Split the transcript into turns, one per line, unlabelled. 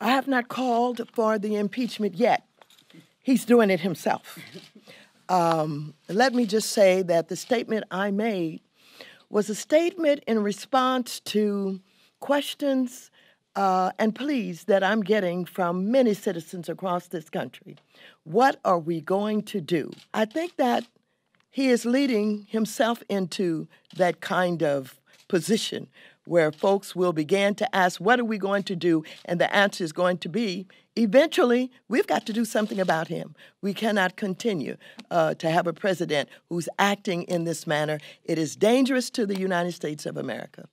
I have not called for the impeachment yet. He's doing it himself. Um, let me just say that the statement I made was a statement in response to questions uh, and pleas that I'm getting from many citizens across this country. What are we going to do? I think that he is leading himself into that kind of position where folks will begin to ask, What are we going to do? And the answer is going to be eventually, we've got to do something about him. We cannot continue uh, to have a president who's acting in this manner. It is dangerous to the United States of America.